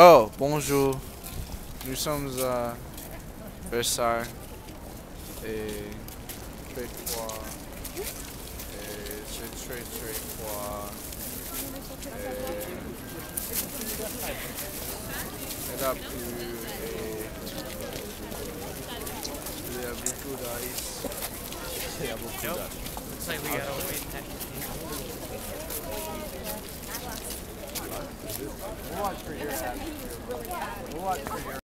Oh, bonjour. Nous sommes à Versailles. Et très froid. Et c'est très très froid. Et, et la il y a beaucoup d'ice. Nope. Looks like. We'll watch for your. We'll watch for your.